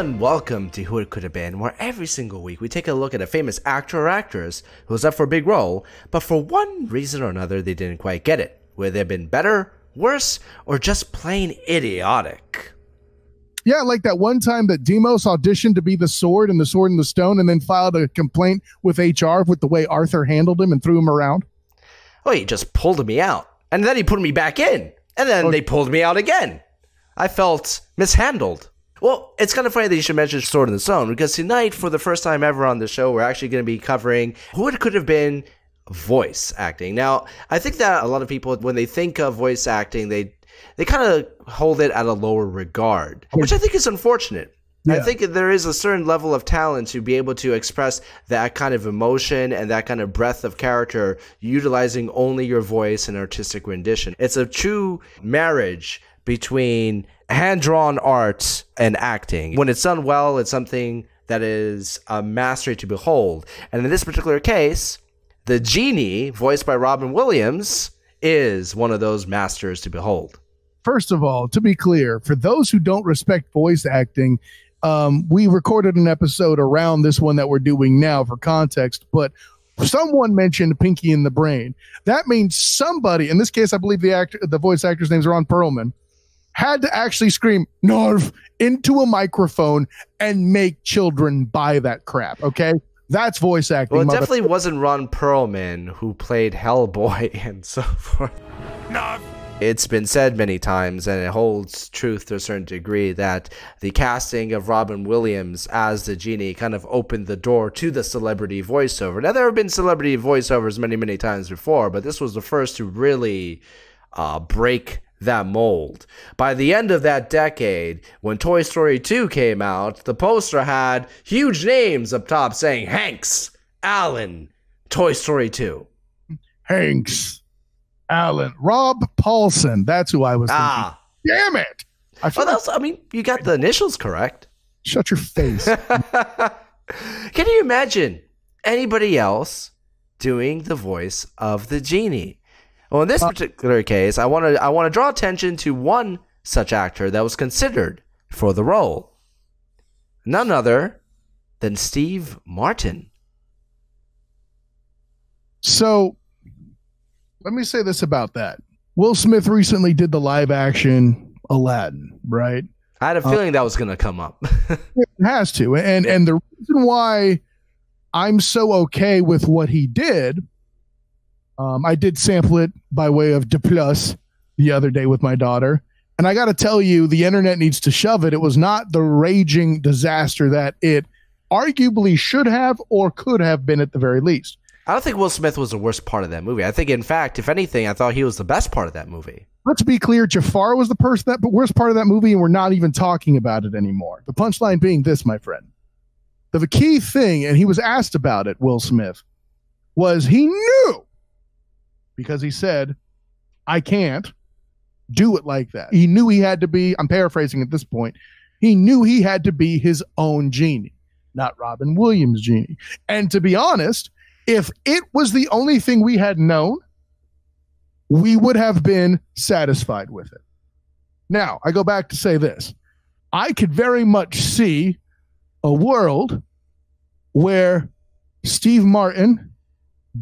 and welcome to Who It Could Have Been, where every single week we take a look at a famous actor or actress who was up for a big role, but for one reason or another they didn't quite get it. Whether they've been better, worse, or just plain idiotic. Yeah, like that one time that Demos auditioned to be the sword and the sword and the stone and then filed a complaint with HR with the way Arthur handled him and threw him around. Oh, he just pulled me out. And then he put me back in. And then Oh. they pulled me out again. I felt mishandled. Well, it's kind of funny that you should mention Sword in the Stone because tonight, for the first time ever on the show, we're actually going to be covering who it could have been voice acting. Now, I think that a lot of people, when they think of voice acting, they they kind of hold it at a lower regard, which I think is unfortunate. I think there is a certain level of talent to be able to express that kind of emotion and that kind of breadth of character utilizing only your voice and artistic rendition. It's a true marriage between hand drawn art and acting. When it's done well, it's something that is a mastery to behold. And in this particular case, the genie, voiced by Robin Williams, is one of those masters to behold. First of all, to be clear, for those who don't respect voice acting, um, we recorded an episode around this one that we're doing now for context, but someone mentioned Pinky in the Brain. That means somebody, in this case, I believe the actor, the voice actor's name's Ron Perlman, had to actually scream "Narf" into a microphone and make children buy that crap. Okay, that's voice acting. Well, it mother- definitely wasn't Ron Perlman who played Hellboy and so forth. It's been said many times, and it holds truth to a certain degree, that the casting of Robin Williams as the genie kind of opened the door to the celebrity voiceover. Now, there have been celebrity voiceovers many, many times before, but this was the first to really uh, break that mold. By the end of that decade, when Toy Story 2 came out, the poster had huge names up top saying Hanks, Allen, Toy Story 2. Hanks, Allen, Rob Paulsen. That's who I was. Thinking. Ah. Damn it! I Well, like, I mean, you got the initials correct. shut your face. Can you imagine anybody else doing the voice of the genie? Well, in this particular case, I want to I want to draw attention to one such actor that was considered for the role. None other than Steve Martin. So let me say this about that. Will Smith recently did the live action Aladdin, right? I had a Uh, feeling that was going to come up. It has to. And and the reason why I'm so okay with what he did, um, I did sample it by way of De Plus the other day with my daughter. And I got to tell you, the internet needs to shove it. It was not the raging disaster that it arguably should have or could have been at the very least. I don't think Will Smith was the worst part of that movie. I think, in fact, if anything, I thought he was the best part of that movie. let's be clear jafar was the person that but worst part of that movie and we're not even talking about it anymore the punchline being this my friend the key thing and he was asked about it will smith was he knew because he said i can't do it like that he knew he had to be i'm paraphrasing at this point he knew he had to be his own genie not robin williams genie and to be honest if it was the only thing we had known we would have been satisfied with it. Now, I go back to say this I could very much see a world where Steve Martin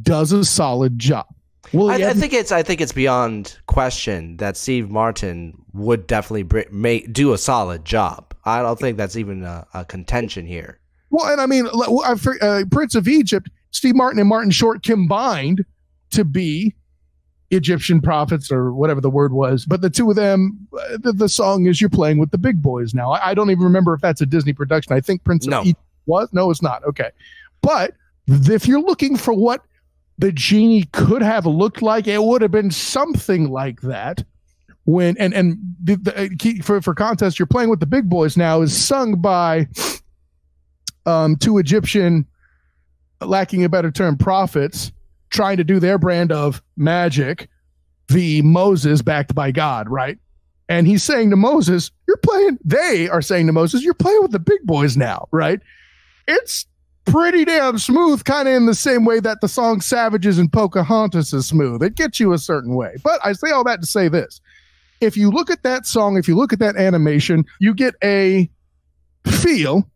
does a solid job. Will he I, I think it's I think it's beyond question that Steve Martin would definitely br- make do a solid job. I don't think that's even a, a contention here. well, and I mean, l- I for- uh, Prince of Egypt, Steve Martin and Martin Short combined to be Egyptian prophets or whatever the word was. But the two of them, uh, the, the song is "You're Playing with the Big Boys." Now, I, I don't even remember if that's a Disney production. I think Prince No. of Egypt was. No, it's not. Okay, but if you're looking for what the genie could have looked like, it would have been something like that. When and and the, the, uh, for for contest, you're playing with the big boys now is sung by um, two Egyptian, lacking a better term, prophets trying to do their brand of magic, the Moses backed by God, right? And he's saying to Moses, You're playing, they are saying to Moses, You're playing with the big boys now, right? It's pretty damn smooth, kind of in the same way that the song Savages and Pocahontas is smooth. It gets you a certain way. But I say all that to say this. If you look at that song, if you look at that animation, you get a feel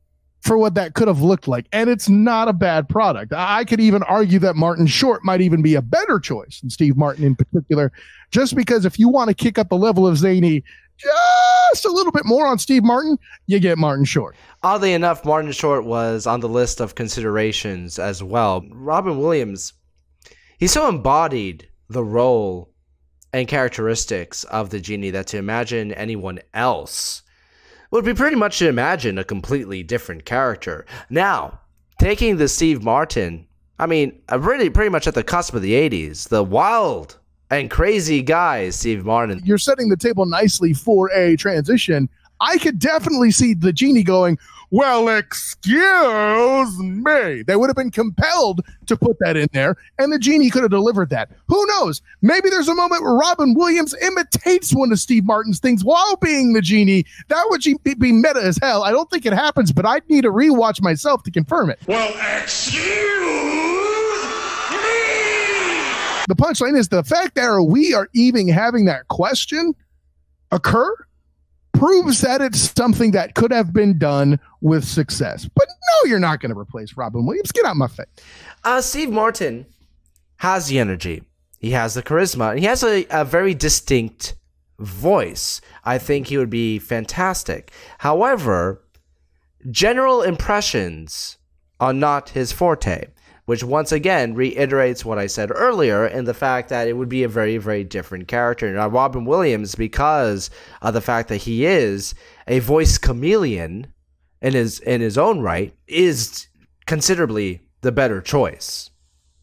for what that could have looked like. And it's not a bad product. I could even argue that Martin Short might even be a better choice than Steve Martin in particular, just because if you want to kick up the level of zany just a little bit more on Steve Martin, you get Martin Short. Oddly enough, Martin Short was on the list of considerations as well. Robin Williams, he so embodied the role and characteristics of the genie that to imagine anyone else would be pretty much to imagine a completely different character. Now, taking the Steve Martin, I mean, really pretty much at the cusp of the 80s, the wild and crazy guy, Steve Martin. You're setting the table nicely for a transition. I could definitely see the genie going, well, excuse me. They would have been compelled to put that in there, and the genie could have delivered that. Who knows? Maybe there's a moment where Robin Williams imitates one of Steve Martin's things while being the genie. That would be, be meta as hell. I don't think it happens, but I'd need a rewatch myself to confirm it. Well, excuse me. The punchline is the fact that we are even having that question occur proves that it's something that could have been done with success. But no, you're not going to replace Robin Williams. Get out of my face. Uh, Steve Martin has the energy. He has the charisma. He has a, a very distinct voice. I think he would be fantastic. However, general impressions are not his forte which once again reiterates what I said earlier in the fact that it would be a very, very different character. Now, Robin Williams, because of the fact that he is a voice chameleon in his in his own right, is considerably the better choice.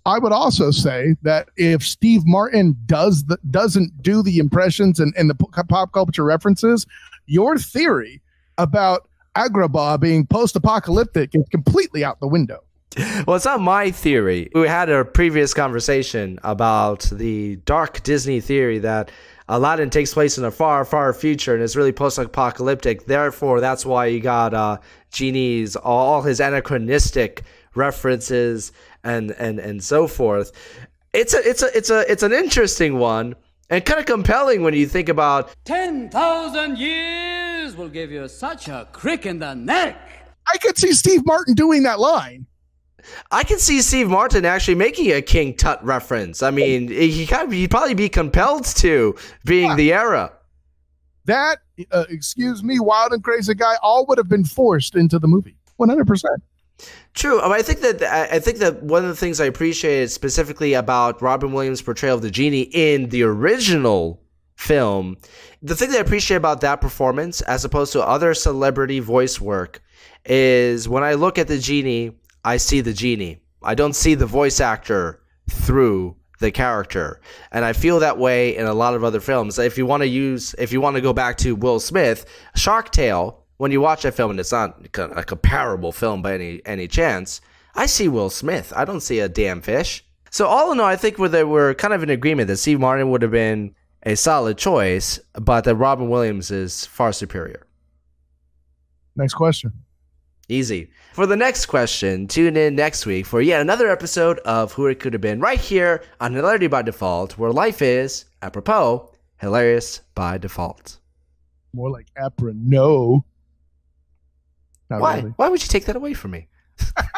I would also say that if Steve Martin does the, doesn't do the impressions and, and the pop culture references, your theory about Agrabah being post-apocalyptic is completely out the window. Well, it's not my theory. We had a previous conversation about the dark Disney theory that Aladdin takes place in a far, far future and is really post-apocalyptic. Therefore, that's why you got uh, genies, all his anachronistic references, and and and so forth. It's a it's a it's a it's an interesting one and kind of compelling when you think about ten thousand years will give you such a crick in the neck. I could see Steve Martin doing that line. I can see Steve Martin actually making a King Tut reference. I mean, he kind of, he'd probably be compelled to, being yeah. the era. That, uh, excuse me, wild and crazy guy, all would have been forced into the movie, one hundred percent. True. I think that I think that one of the things I appreciated specifically about Robin Williams' portrayal of the genie in the original film, the thing that I appreciate about that performance, as opposed to other celebrity voice work, is when I look at the genie I see the genie. I don't see the voice actor through the character. And I feel that way in a lot of other films. If you want to use, if you want to go back to Will Smith, Shark Tale, when you watch that film and it's not a comparable film by any any chance, I see Will Smith. I don't see a damn fish. So all in all, I think we're, we're kind of in agreement that Steve Martin would have been a solid choice, but that Robin Williams is far superior. Next question. Easy. For the next question, tune in next week for yet another episode of Who It Could Have Been right here on Hilarity by Default, where life is, apropos, hilarious by default. More like apra no. Why? Really. Why would you take that away from me?